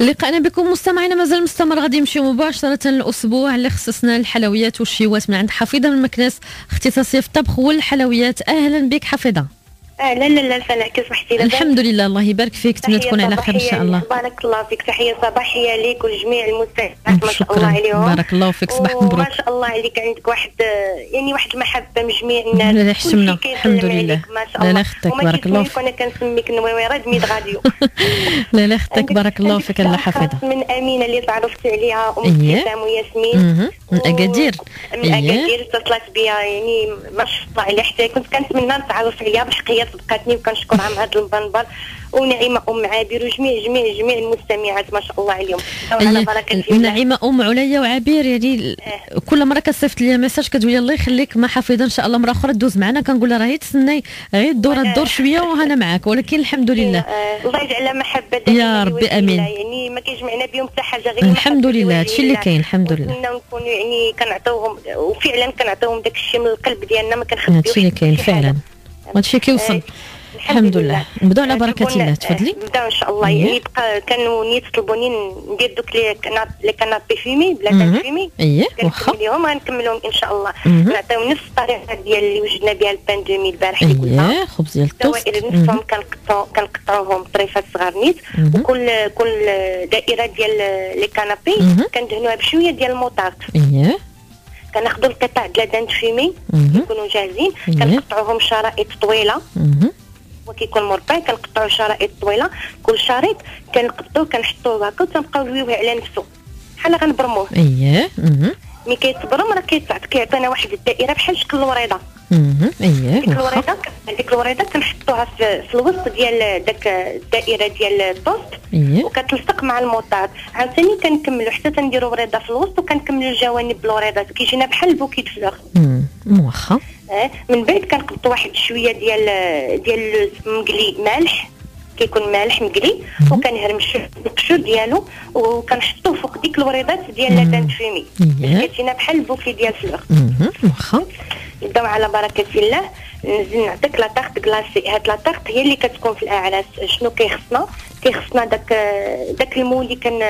لقاءنا بكم مستمعينا مازال مستمر غادي نمشيو مباشرة الأسبوع اللي خصصنا الحلويات والشيوات من عند حفيظة من مكناس اختصاصية في الطبخ والحلويات. أهلا بك حفيظة. آه لا لا لا سنعكس الحمد لله الله يبارك فيك نتمنى تكون على خير إن شاء الله. بارك الله فيك تحية صباحية ليك ولجميع المستمعين. ما شاء الله عليهم. بارك الله فيك صباح مبروك. ما شاء الله عليك عندك واحد يعني واحد المحبة من جميع الناس. لا حشمنا الحمد لله. ما شاء الله لا لا ختك بارك الله فيك. أنا كنسميك نويره د Medi Radio لا لا ختك بارك الله فيك الله حفظها من أمينة اللي تعرفت عليها أم ابتسام وياسمين. من أكادير. من أكادير اتصلت بيا يعني ما شاء الله عليها. حتى كنت كنتمنى نتعرف عليها بحقيقه صدقاتني وكنشكر نشكرها مع هذا المنبر ونعيمة أم عابر وجميع جميع جميع المستمعات ما شاء الله عليهم. على بركة نعيمة أم عليا وعبير يعني آه. كل مرة كتصيفط لي message كتقول الله يخليك ما حافظه إن شاء الله مرة أخرى تدوز معنا. كنقول لها راهي تسناي غير الدور الدور شوية وهنا معاك. ولكن الحمد لله. آه. الله يجعلها محبة يا ربي آمين. يعني ما كيجمعنا بهم حتى حاجة غير الحمد لله. هادشي اللي كاين الحمد لله. نكونوا يعني كنعطيوهم وفعلا كنعطيوهم داك الشيء من القلب ديالنا ما كنخبيوش هادشي اللي كاين فعلا. هادشي كيوصل. آه. الحمد لله. نبداو على بركة الله. تفضلي. نبداو إن شاء الله. يعني بقى كانوا نيت طلبوني ندير دوك لي لي كانات بيفيمي بلا تنفيمي اييه واخا. اليوم غنكملهم إن شاء الله. نعطيو نفس الطريقة ديال اللي وجدنا بها الباندومي البارح اييه خبز ديال التوست. نفسهم كنقطعو كنقطعوهم بطريفات صغار نيت. وكل كل دائرة ديال لي كانابي كندهنوها بشوية ديال الموطارد اييه كناخذوا القطع ديال الدانت فيمي يكونوا جاهزين. كنقطعوهم شرائط طويلة. وكيكون مربع كنقطعوا شرائط طويلة. كل شريط كنقطعوه كنحطوه هكا وتنبقاو نلويوه على نفسه بحال غنبرموه. اييه ملي كيتبرم راه كيعطينا واحد الدائرة بحال شكل الوريضة. اييه ديك الوريضه كنحطوها في, الوسط ديال داك الدائرة ديال البوست اييه وكتلصق مع الموطار عاوتاني كنكملوا حتى تنديروا وريضه في الوسط وكنكملوا الجوانب بالوريضه كيجينا بحال ال bouquet de fleurs واخا. آه من بعد كنقطوا واحد شوية ديال ديال اللوز مقلي مالح. كيكون مالح مقلي وكنهرمشو القشور ديالو وكنحطوه فوق ديك الوريضات ديال la dinde fumée. كتجينا بحال ال bouquet ديال ال fleurs واخا. نبداو على بركة الله. نزيد نعطيك la tarte glacée هاد la tarte هي اللي كتكون في الأعراس. شنو كيخصنا؟ كيخصنا داك داك ال moule اللي كان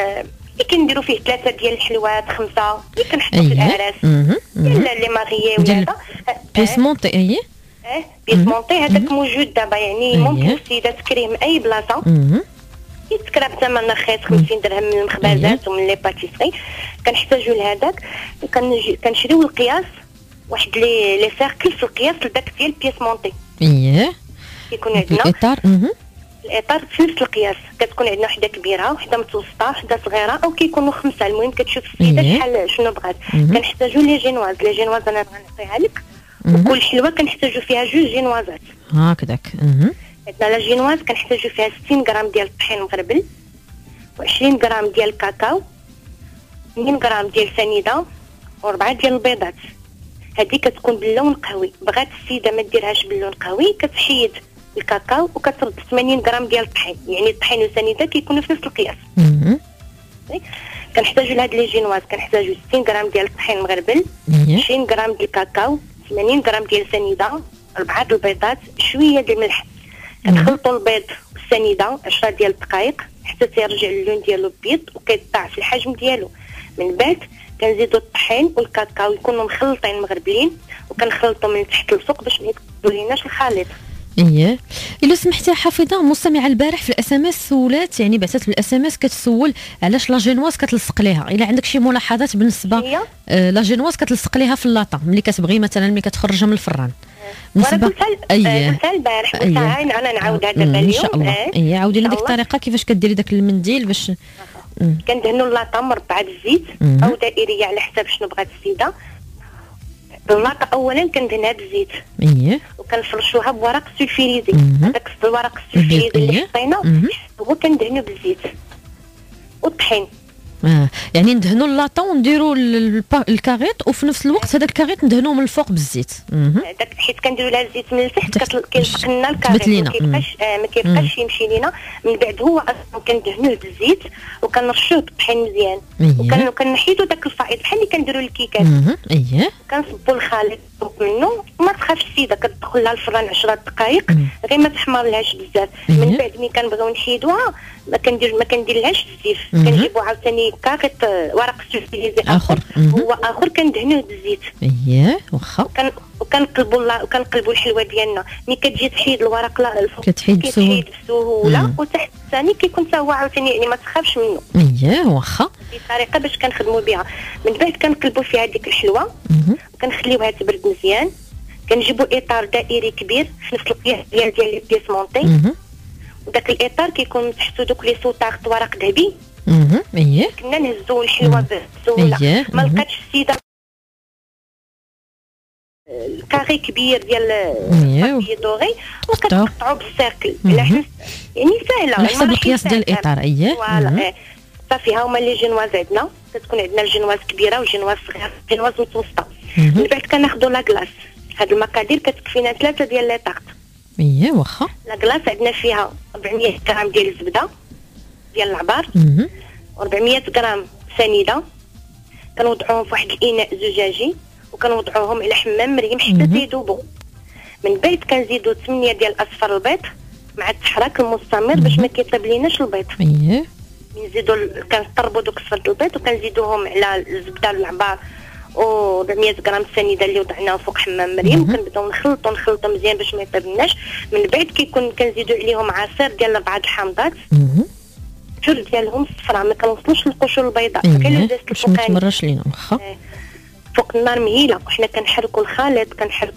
اللي كنديروا فيه ثلاثة ديال الحلوات خمسة. اللي كنحطوا في الأعراس. ديال les mariés ولا pièce montée اييه آه pièce montée هذاك موجود دابا. يعني ممكن السيدة تكريه من أي بلاصة. يتكرا بثمن رخيص 50 درهم من المخبزات ومن les pâtisseries. كنحتاجوا لهذاك. كنشريو القياس. واحد les les cercles في القياس لذاك ديال pièce montée. اييه كيكون عندنا الإطار؟ الإطار في نفس القياس. كتكون عندنا وحدة كبيرة وحدة متوسطة وحدة صغيرة أو كيكونوا خمسة. المهم كتشوف السيده شحال شنو بغات. كنحتاجوا les génoises. les génoises أنا غنعطيها لك. وكل حلوة كنحتاجوا فيها جوج جينوازات. هكذاك. عندنا la génoise كنحتاجوا فيها 60 غرام ديال الطحين مغربل و20 غرام ديال الكاكاو 2 غرام ديال سنيدة وربعة ديال البيضات. هذه كتكون باللون قهوي بغات السيدة ما ديرهاش باللون قهوي كتحيد الكاكاو وكترد 80 غرام ديال الطحين. يعني الطحين والسنيدة كيكونوا في نفس القياس. كنحتاجوا لهاد لي جينواز. كنحتاجوا 60 غرام ديال الطحين مغربل 20 غرام ديال الكاكاو 80 غرام ديال السنيدة أربعة البيضات شوية ديال الملح كنخلطوا البيض والسنيدة 10 ديال الدقائق حتى تيرجع اللون ديالو بيض وكيطلع في الحجم ديالو. من بعد كنزيدوا الطحين والكاكاو يكونوا مخلطين مغربلين وكنخلطوا من تحت للفوق باش ما يكتبوليناش الخليط. إيه. الا سمحتي حافظة مستمعة البارح في ال SMS سولات يعني بعثت في ال SMS كتسول علاش la génoise كتلصق ليها. إلا عندك شي ملاحظات بالنسبة آه la génoise كتلصق ليها في اللاطه ملي كتبغي مثلا ملي كتخرجها من الفران. بالنسبة اييه قلتها البارح قلتها أنا نعاودها دابا اليوم إن شاء الله. إيه عاودي لنا ديك الطريقة كيفاش كديري داك المنديل باش كندهنوا اللاطه مربعه بالزيت أو دائريه على حسب شنو بغات السيده اللاطه اولا كندهنها بالزيت اييه وكنفرشوها بورق sulfurisé هذاك الورق ال sulfurisé اللي حطينا هو كندهنو بالزيت. والطحين آه. يعني ندهنوا اللاطا ونديروا الكاريط وفي نفس الوقت هذاك الكاريط ندهنوه من الفوق بالزيت. داك حيت كنديروا لها الزيت من التحت كيلصق لنا الكاريط ما كيبقاش ما كيبقاش يمشي لينا. من بعد هو أصلا كندهنوه بالزيت وكنرشوه بالطحين مزيان. وكنحيدوا داك الفائض بحال اللي كنديروا الكيكات. اييه كنصبوا الخليط منه وما تخافش السيده كتدخل لها الفران 10 دقائق غير ما تحمر لهاش بزاف. من بعد ملي كنبغيو نحيدوها ما كندير ما كنديرلهاش الزيت كنجيبو عاوتاني كاغيط ورق sulfurisé آخر. هو آخر كندهنوه بالزيت. اييه واخا. وكنقلبوا وكنقلبوا الحلوه ديالنا. ملي كتجي تحيد الورق لا الفوق كتحيد بسهوله بسهوله وتحت الثاني كيكون حتى هو عاوتاني يعني ما تخافش منه. اييه واخا. طريقه باش كنخدموا بها. من بعد كنقلبوا فيها ديك الحلوة. كنخليوها تبرد مزيان. كنجيبوا إطار دائري كبير في نفس القياس ديال ديال les pièces montées وداك الإطار كيكون تحتو دوك لي سوطاغ ورق ذهبي. اييه كنا نهزو الحلوه بسهوله ما لقاتش السيده ال carré كبير ديال ال papier doré وكتقطعو بال cercle. يعني سهلة. على حسب القياس ديال الإطار. اييه voilà. صافي ها هما les génoises عندنا. كتكون عندنا الجينواز كبيرة وجينواز صغيرة جينواز متوسطة. من بعد كناخذوا la glace هاد المقادير كتكفينا ثلاثة ديال les tartes اييه واخا. la glace عندنا فيها 400 غرام ديال الزبدة. ديال العبار. و400 غرام سنيده كنوضعوهم في واحد الإناء زجاجي وكنوضعوهم على حمام مريم حتى تيذوبوا من بعد كنزيدوا 8 ديال أصفر البيض مع التحراك المستمر باش ما كيطيب ليناش البيض. اييه نزيدوا كنطربوا دوك صفر البيض وكنزيدوهم على الزبدة والعبار و 400 غرام السنيده اللي وضعناها فوق حمام مريم. وكنبداو نخلطوا نخلطوا مزيان باش ما يطيبناش. من بعد كيكون كنزيدوا عليهم عصير ديال بعض الحامضات. الجر ديالهم الصفراء ما كنوصلوش للقشور البيضاء. كاين باش ما تمرش لينا واخا. إيه. فوق النار مهيلة. وحنا كنحركوا الخليط كنحرك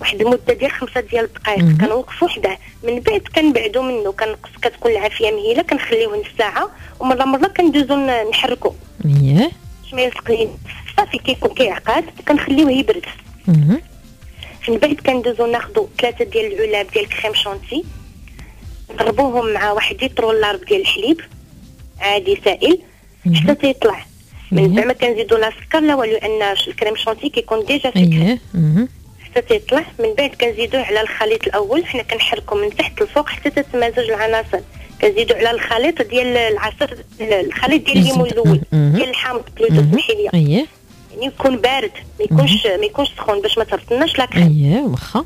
واحد المدة ديال خمسة ديال الدقائق. كنوقفوا حداه. من بعد كنبعدوا منه كنقص كتكون العافية مهيلة. كنخليوه نص ساعة. ومرة مرة كندوزو نحركوا اييه باش ما يلصقليش صافي كيكون كيعقد كنخليوه يبرد. من بعد كندوزو ناخذوا ثلاثة ديال العلاب ديال crème chantilly نضربوهم مع واحد لتر ولا ديال الحليب. عادي سائل. حتى تيطلع من بعد ما كنزيدو لا سكر لا والو لأن ال crème chantilly كيكون déjà فيه حتى تيطلع من بعد كنزيدوه على الخليط الأول حنا كنحركو من تحت لفوق حتى تتمازج العناصر. كنزيدو على الخليط ديال العصير الخليط ديال الليمون الأول ديال الحامض plutôt سمحي لي اييه يعني يكون بارد ما يكونش ما يكونش سخون باش ما ترطناش لا كريم. اييه واخا.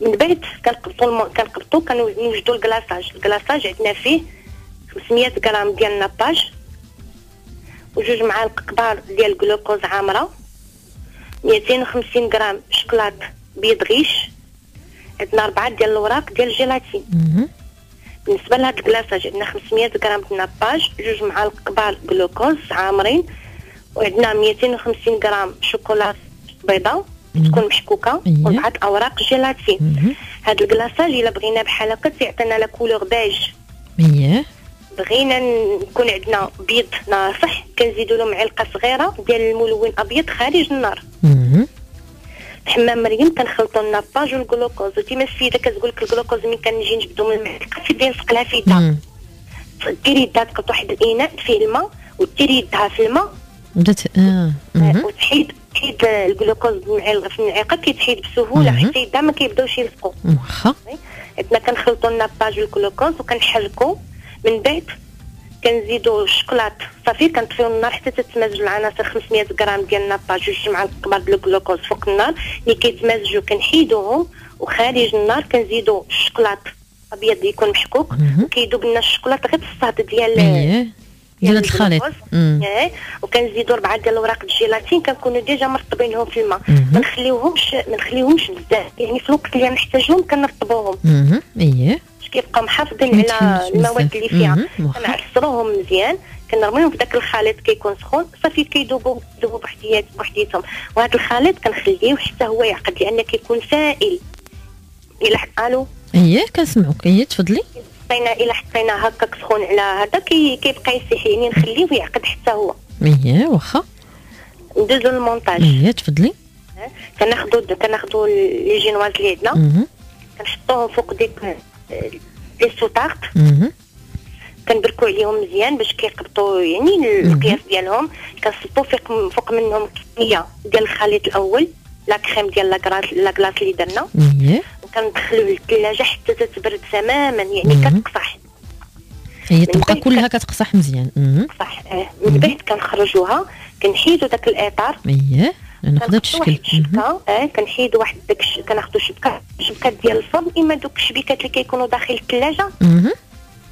من بعد كنقبطوا كنقبطوا كنوجدوا الكلاصاج. الكلاصاج عندنا فيه 500 غرام ديال الناباج وجوج معالق كبار ديال الجلوكوز عامرة. 250 غرام شوكولات بيض غيش. عندنا أربعة ديال الوراق ديال الجيلاتين بالنسبة لهاد الكلاصاج عندنا 500 غرام الناباج جوج معالق كبار جلوكوز عامرين. وعندنا 250 غرام شوكولا بيضاء تكون محكوكه. وأربعة أوراق جيلاتين. هاد الكلاصاج إلا بغينا بحال هكا تيعطينا لا كولور بيج بغينا نكون عندنا بيض ناصح كنزيدوا له معلقة صغيرة ديال الملون أبيض خارج النار. حمام مريم كنخلطوا الناباج والجلوكوز وتيما السيده كتقول لك الجلوكوز ملي كنجي نجبدو من المعلقة تبدا نسق لها في يدها ديري يدها تقط واحد الإناء فيه الماء وديري يدها في الماء. بدات آه وتحيد تحيد الجلوكوز في المعلقة كيتحيد بسهولة حتى يدها ما كيبداوش يلصقوا واخا. عندنا كنخلطوا الناباج والجلوكوز وكنحركوا من بعد كنزيدو الشوكولات صافي كنطفيو النار حتى تتمازج العناصر 500 غرام ديال الناباج جوج معالق كبار ديال الجلوكوز فوق النار. ملي كيتمازجوا كنحيدوهم وخارج النار كنزيدو الشوكولات أبيض يكون محكوك. وكيذوب لنا الشوكولات غير الصهد ديال ديال هاد الخليط. إيه. وكنزيدو اربعه ديال الاوراق الجيلاتين كنكونوا ديجا مرطبينهم في الماء. ما نخليوهمش ما نخليوهمش بزاف. يعني في الوقت اللي نحتاجهم كنرطبوهم. اييه كيبقاو محافظين على المواد اللي فيها. كنعصروهم مزيان. كنرميهم في داك الخليط كيكون سخون صافي كيذوبوا يذوبوا بوحديات بوحديتهم. وهذا الخليط كنخليه حتى هو يعقد لأن كيكون سائل. إلى ألو؟ اييه كنسمعوك. اييه تفضلي. حطينا إلى حطينا هكاك سخون على هذا كي كيبقى يسيح يعني نخليه ويعقد حتى هو. اييه واخا. ندوزو للمونتاج. اييه تفضلي. كناخذوا كناخذوا لي جينواز اللي عندنا كنحطوهم فوق ديك لي سوطارت كنبركو كنسلكوا عليهم مزيان باش كيقبطوا يعني القياس ديالهم. كنسلطوا فوق فوق منهم كمية ديال الخليط الأول لا كريم ديال لا كلاص اللي درنا. وكندخلوه للثلاجه حتى تتبرد تماما يعني كتقصح. هي تبقى كلها كتقصح مزيان. صح آه. من بعد كنخرجوها كنحيدو داك الإطار. اييه ناخذ هذا الشكل شبكه آه كنحيدو واحد داك كناخذو شبكة شبكة ديال الفرن إما دوك الشبيكات اللي كيكونوا داخل الثلاجة.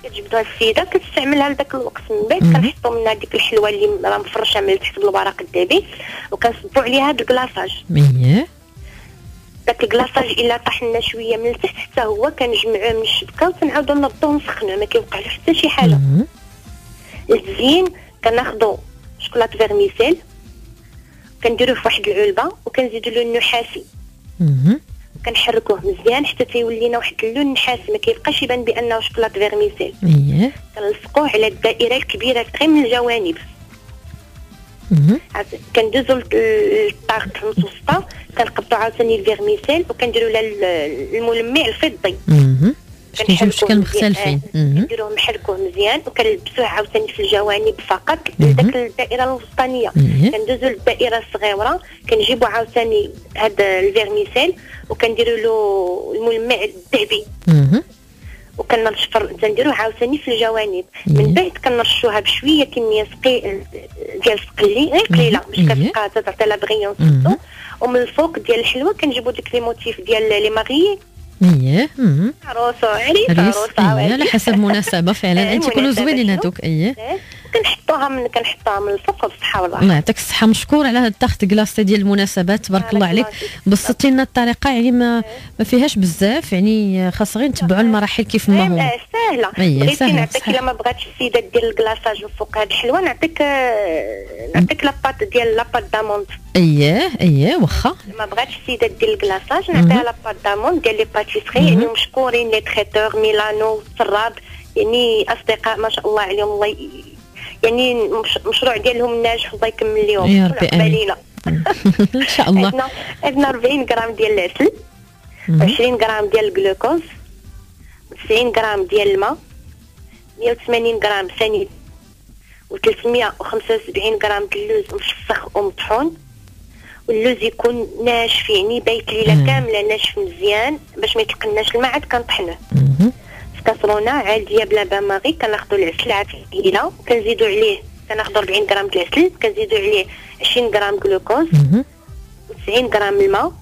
كتجبدوها السيدة كتستعملها لذاك الوقت من بعد. كنحطو منها ديك الحلوة اللي راه مفرشة من تحت بالورق الدابي وكنصبو عليها هاد ال glaçage. داك ال glaçage إلا طاح لنا شوية من التحت حتى هو كنجمعوه من الشبكة وكنعاودو نردوه ونسخنوه ما كيوقع له حتى شي حاجة. الزين كناخدو chocolat vermicelle. كنديروه في واحد العلبة وكنزيدو له النحاسي كنحركوه مزيان حتى تيولي لنا واحد اللون نحاسي ما كيبقاش يبان بأنه chocolat vermicelle. اييه كنلصقوه على الدائرة الكبيرة غير من الجوانب. كندوزو للطاق المتوسطه كنقبطو عاوتاني ال vermicelle وكنديرو لها الملمع الفضي. كنحيدو بشكل مختلفين. كنديروه محركوه مزيان وكنلبسوه عاوتاني في الجوانب فقط. لذاك الدائرة الوسطانية. كندوزو للدائره الصغيرة. كنجيبو عاوتاني هذا ال vermicelle وكنديروا له الملمع الذهبي. وكنرشفر تنديروه عاوتاني في الجوانب. من بعد كنرشوها بشوية كمية سقي ديال سقلي غير قليلة. باش كتبقى تعطي لا بغيون ومن الفوق ديال الحلوه كنجيبو ديك لي موتيف ديال لي ماغيي اييه عروسه عريس عروسه اييه على حسب مناسبة فعلا. انت تيكونوا زوينين هذوك اييه كنحطوها من كنحطوها من الفوق بالصحه والراحه الله يعطيك الصحة. مشكور على هذا التخت كلاص ديال المناسبات. تبارك الله عليك. بسطتي لنا الطريقة. يعني ما ما فيهاش بزاف. يعني خاص غير نتبعوا المراحل كيف ما هو. سهلة. بغيتي نعطيك إلا ما بغاتش السيده دير الكلاصاج فوق. هذه الحلوة نعطيك نعطيك la pâte ديال la pâte d'amande اييه اييه واخا. ما بغاتش السيده دير ال glaçage نعطيها la pâte d'amande ديال les pâtisseries يعني مشكورين les traiteurs ميلانو السراب يعني أصدقاء ما شاء الله عليهم. الله يعني المشروع ديالهم ناجح الله يكمل لهم يا ربي آمين. إن شاء الله. عندنا عندنا 40 غرام ديال العسل 20 غرام ديال الجلوكوز 90 غرام ديال الماء 180 غرام ثاني و375 غرام اللوز مفسخ ومطحون. واللوز يكون ناشف يعني بايت ليلة كاملة ناشف مزيان باش ما يتقناش الماء عاد كنطحنوه. كاسرونه عادية بلا باماغي كناخذوا العسل عافية كنزيدوا عليه كناخذوا 40 غرام د العسل كنزيدوا عليه 20 غرام جلوكوز و90 غرام الماء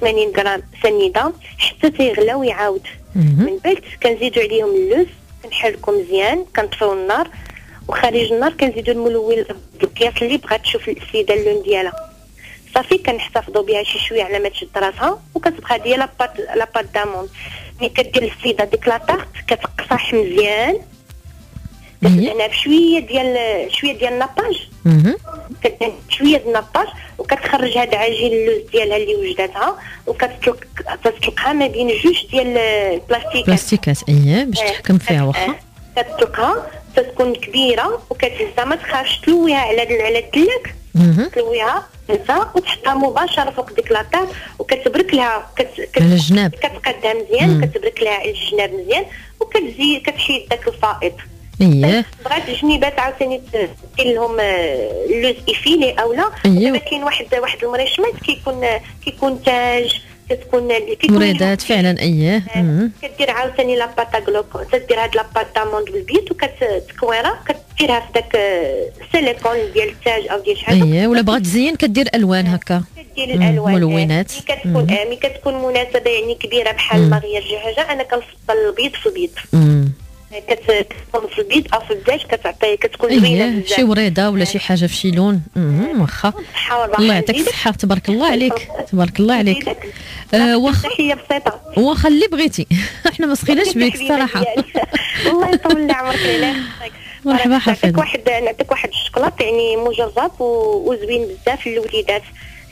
80 غرام سنيدة حتى تيغلى ويعاود. من بعد كنزيدوا عليهم اللوز كنحركو مزيان كنطفيو النار وخارج النار كنزيدوا الملون القياس اللي بغات تشوف السيدة اللون ديالها. صافي كنحتفظوا بها شي شوية على ما تشد راسها وكتبقى ديال la pâte la pâte d'amande ملي كدير السيده ديك la tarte كتقصح مزيان. كتدهنها بشوية ديال شوية ديال ال nappage كدهن شوية ديال ال nappage وكتخرج هاد عجين اللوز ديالها اللي وجدتها وكتطلق ما بين جوج ديال البلاستيكات. بلاستيكات اييه باش تحكم فيها واخا. كتطلقها تكون كبيرة وكتهزها ما تخافش تلويها على على الدلاك. تلويها انت وتحطها مباشرة فوق ديك la tarte وكتبرك لها كت... كت... على الجناب. كتقادها مزيان كتبرك لها على الجناب مزيان وكتزيد كتحيد داك الفائض. اييه بغات الجنيبات عاوتاني دير لهم اللوز افيلي أو لا. اييه كاين واحد واحد المريشمات كيكون كيكون تاج كتكون مريدات فعلا اييه كدير عاوتاني لاباطا غلوكو تدير هاد لاباطا موند بالبيت وكتكويرها كديرها في داك السيليكون ديال التاج أو ديال شحال. اييه ولا بغات تزين كدير ألوان هكا. كدير الألوان ملونات. ملي كتكون ملي كتكون مناسبة يعني كبيرة بحال مغير الدجاجه أنا كنفضل البيض في البيض. كتكون في البيض أو في الدجاج كتعطي كتكون زوينة بزاف. شي وريدة ولا شي حاجة في شي لون واخا. الله يعطيك الصحة تبارك الله عليك. تبارك الله عليك. آه واخا تحية بسيطة. واخا اللي بغيتي. إحنا ما سخيناش بك الصراحه الله يطول عمرك مرحبا حفيظ نعطيك واحد نعطيك واحد الشوكولات يعني مجرب وزوين بزاف للوليدات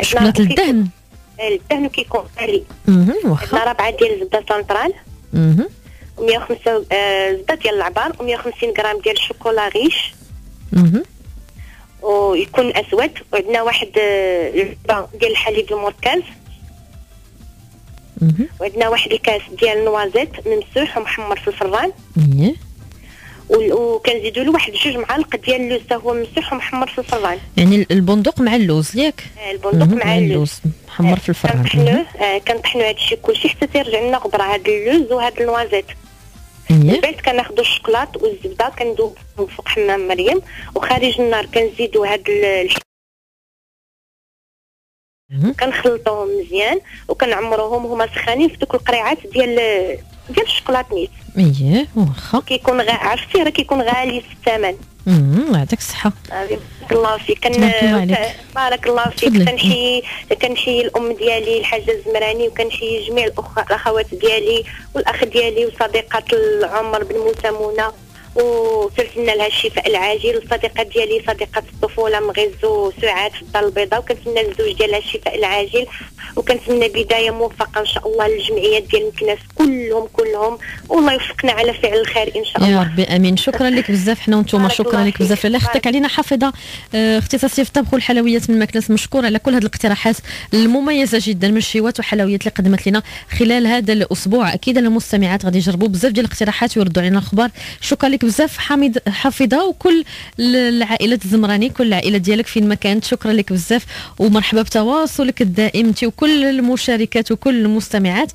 شوكولات الدهن. الدهن كيكون غالي واخا عندنا ربعة ديال الزبدة سنترال. 105 زبدة ديال العبار و150 غرام ديال الشوكولا riche. ويكون أسود. وعندنا واحد العلبه ديال الحليب المركز. وعندنا واحد الكاس ديال ال noisettes ممسوح ومحمر في الفران. وكنزيدوا له واحد جوج معالق ديال اللوز حتى هو مسح ومحمر في الفران يعني البندق مع اللوز ياك؟ آه البندق مع اللوز. محمر في الفران كنطحنوه آه كنطحنوا هذا الشيء كلشي حتى تيرجع لنا غبرة. هذا اللوز وهذا ال noisettes. من بعد كناخذوا الشوكولات والزبدة كندوب فوق حمام مريم وخارج النار كنزيدوا هاد كنخلطوهم مزيان وكنعمروهم هما سخانين في دوك القريعات ديال ديال الشوكولات نيت. اييه واخا. كيكون غا عرفتي راه كيكون غالي في الثمن. امم يعطيك الصحة. بارك الله فيك. كن بارك الله فيك. كنحيي كنحيي الأم ديالي الحاجة الزمراني وكنحيي جميع الأخوات ديالي والأخ ديالي وصديقات العمر بن موسى منى. وترسلنا لها الشفاء العاجل. والصديقه ديالي صديقة الطفولة مغيزو سعاد في الدار البيضاء. وكنتمنى للزوج ديالها الشفاء العاجل. وكنتمنى بداية موفقة إن شاء الله للجمعيات ديال الناس كلهم كلهم والله يوفقنا على فعل الخير إن شاء الله. يا ربي آمين. شكرا لك بزاف حنا وأنتم شكرا لك بزاف. الله يخطيك علينا حافظة آه اختصاصية في الطبخ والحلويات من مكناس مشكور على كل هذه الاقتراحات المميزة جدا من الشيوات والحلويات اللي قدمت لنا خلال هذا الأسبوع. أكيد المستمعات غادي يجربوا بزاف ديال الاقتراحات ويردوا علينا الأخبار. شكرا لك بزاف حميد حافظة وكل العائلات الزمراني كل العائلة ديالك فين ما كانت شكرا لك بزاف ومرحبا بتواصلك الدائم انت وكل المشاركات وكل المستمعات.